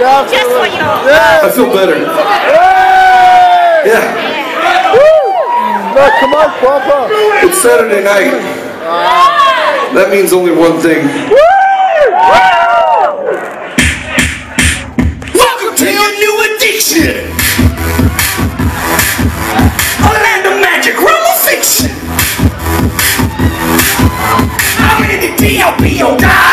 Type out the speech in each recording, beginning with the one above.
Just for y'all. I feel better. Yeah. No, come on, Papa. It's Saturday night. That means only one thing. Welcome to your new addiction. Orlando Magic, of Fiction. I'm in the DLP, oh God.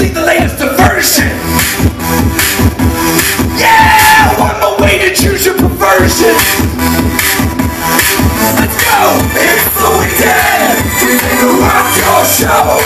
see the latest diversion. Yeah, one more way to choose your perversion. Let's go, it's the weekend. We're gonna rock your show.